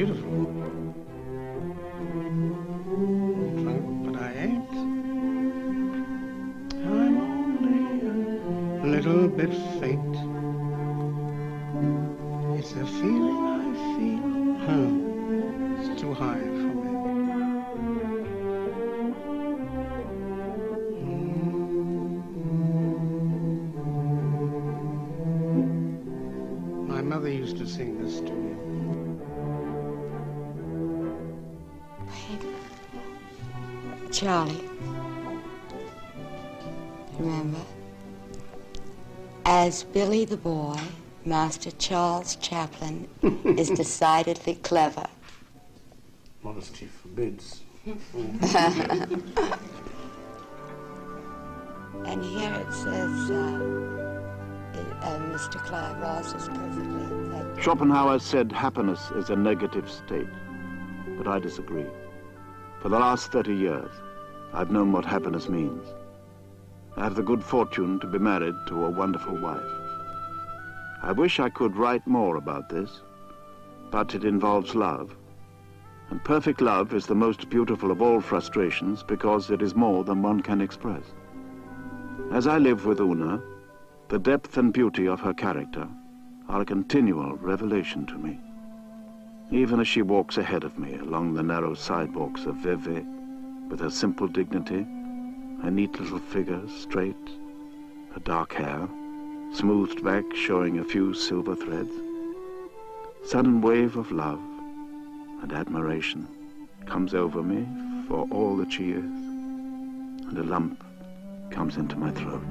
beautiful. But I ain't. I'm only a little bit faint. It's a feeling I feel. Hmm. It's too high for me. Hmm. My mother used to sing this to me. Charlie. Remember? As Billy the boy, Master Charles Chaplin is decidedly clever. Modesty forbids. And here it says, uh, uh, Mr. Clive Ross is perfectly that Schopenhauer said happiness is a negative state, but I disagree. For the last 30 years, I've known what happiness means. I have the good fortune to be married to a wonderful wife. I wish I could write more about this, but it involves love. And perfect love is the most beautiful of all frustrations because it is more than one can express. As I live with Oona, the depth and beauty of her character are a continual revelation to me. Even as she walks ahead of me along the narrow sidewalks of Vevey, with her simple dignity, her neat little figure straight, her dark hair smoothed back showing a few silver threads, sudden wave of love and admiration comes over me for all that she is, and a lump comes into my throat.